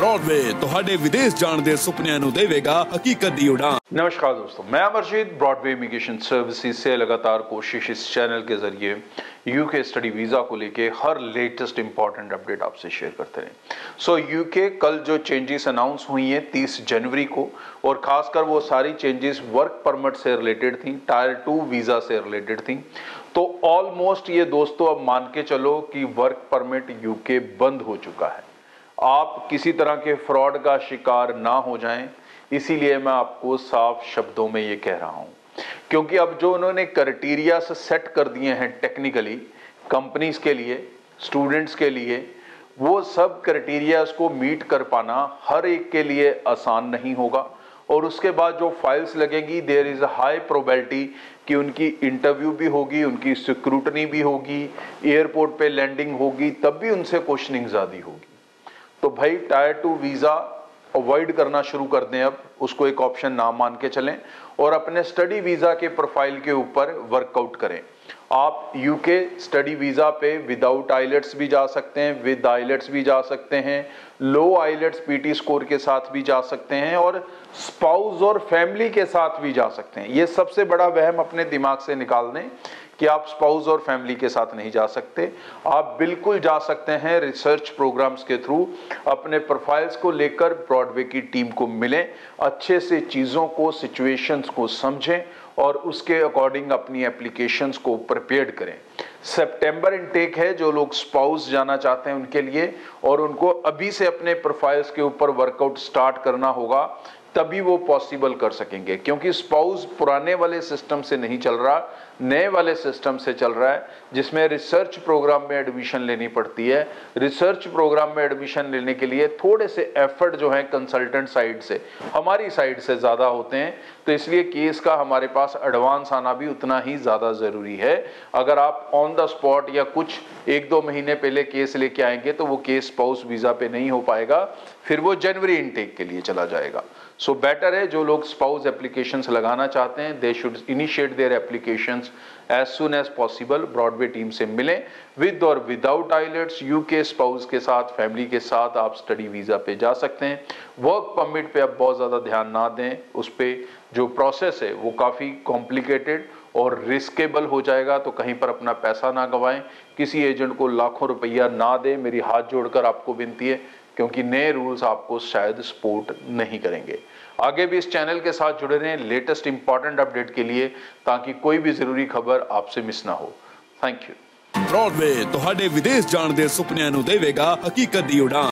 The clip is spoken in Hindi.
ਬ੍ਰੌਡਵੇ ਤੁਹਾਡੇ ਵਿਦੇਸ਼ ਜਾਣ ਦੇ ਸੁਪਨਿਆਂ ਨੂੰ ਦੇਵੇਗਾ ਹਕੀਕਤ ਦੀ ਉਡਾਨ नमस्कार दोस्तों मैं अमरजीत ब्रॉडवे इमिग्रेशन सर्विसेज से लगातार कोशिश इस चैनल के जरिए यूके स्टडी वीज़ा को लेके हर लेटेस्ट इंपॉर्टेंट अपडेट आपसे शेयर करते रहे सो so, यूके कल जो चेंजेस अनाउंस हुई हैं 30 जनवरी को और खासकर वो सारी चेंजेस वर्क परमिट से रिलेटेड थी टायर टू वीज़ा से रिलेटेड थी तो ऑलमोस्ट ये दोस्तों अब मान के चलो कि वर्क परमिट यूके बंद हो चुका है आप किसी तरह के फ्रॉड का शिकार ना हो जाएँ, इसीलिए मैं आपको साफ़ शब्दों में ये कह रहा हूँ। क्योंकि अब जो उन्होंने क्राइटेरिया से सेट कर दिए हैं टेक्निकली कंपनीज़ के लिए स्टूडेंट्स के लिए, वो सब क्राइटेरियाज को मीट कर पाना हर एक के लिए आसान नहीं होगा। और उसके बाद जो फाइल्स लगेंगी देर इज़ हाई प्रोबेबिलिटी कि उनकी इंटरव्यू भी होगी, उनकी सिक्रूटनी भी होगी एयरपोर्ट पे लैंडिंग होगी, तब भी उनसे क्वेश्चनिंग ज़्यादा होगी। तो भाई टायर टू वीज़ा अवॉइड करना शुरू कर दें अब, उसको एक ऑप्शन ना मान के चलें और अपने स्टडी वीज़ा के प्रोफ़ाइल के ऊपर वर्कआउट करें। आप यूके स्टडी वीज़ा पे विदाउट आइलेट्स भी जा सकते हैं विद आइलेट्स भी जा सकते हैं लो आइलेट्स पीटी स्कोर के साथ भी जा सकते हैं और स्पाउस और फैमिली के साथ भी जा सकते हैं। ये सबसे बड़ा वहम अपने दिमाग से निकाल दें कि आप स्पाउस और फैमिली के साथ नहीं जा सकते। आप बिल्कुल जा सकते हैं रिसर्च प्रोग्राम्स के थ्रू अपने प्रोफाइल्स को लेकर ब्रॉडवे की टीम को मिलें, अच्छे से चीज़ों को सिचुएशंस को समझें और उसके अकॉर्डिंग अपनी एप्लीकेशंस को प्रिपेयर करें। सितंबर इनटेक है, जो लोग स्पाउस जाना चाहते हैं उनके लिए और उनको अभी से अपने प्रोफाइल्स के ऊपर वर्कआउट स्टार्ट करना होगा। तभी वो पॉसिबल कर सकेंगे, क्योंकि स्पाउस पुराने वाले सिस्टम से नहीं चल रहा, नए वाले सिस्टम से चल रहा है, जिसमें रिसर्च प्रोग्राम में एडमिशन लेनी पड़ती है। रिसर्च प्रोग्राम में एडमिशन लेने के लिए थोड़े से एफर्ट जो है कंसल्टेंट साइड से, हमारी साइड से ज़्यादा होते हैं। तो इसलिए केस का हमारे पास एडवांस आना भी उतना ही ज़्यादा ज़रूरी है। अगर आप ऑन द स्पॉट या कुछ एक दो महीने पहले केस लेके आएँगे तो वो केस स्पाउस वीज़ा पे नहीं हो पाएगा, फिर वो जनवरी इनटेक के लिए चला जाएगा। सो बेटर है जो लोग स्पाउस एप्लीकेशंस लगाना चाहते हैं they should initiate their applications as soon as possible Broadway team से मिलें। विद और विदाउट आइलेट्स यूके स्पाउस के साथ फैमिली के साथ आप स्टडी वीज़ा पे जा सकते हैं। वर्क परमिट पे आप बहुत ज़्यादा ध्यान ना दें, उस पर जो प्रोसेस है, वो काफ़ी कॉम्प्लिकेटेड और रिस्केबल हो जाएगा तो कहीं पर अपना पैसा ना गंवाएँ। किसी एजेंट को लाखों रुपया ना दें, मेरी हाथ जोड़कर आपको विनती है क्योंकि नए रूल्स आपको शायद सपोर्ट नहीं करेंगे आगे भी इस चैनल के साथ जुड़े रहें लेटेस्ट इंपॉर्टेंट अपडेट के लिए ताकि कोई भी ज़रूरी खबर आपसे मिस ना हो थैंक यू ਬ੍ਰੌਡਵੇ ਤੁਹਾਡੇ ਵਿਦੇਸ਼ ਜਾਣ ਦੇ ਸੁਪਨਿਆਂ ਨੂੰ ਦੇਵੇਗਾ ਹਕੀਕਤ ਦੀ ਉਡਾਨ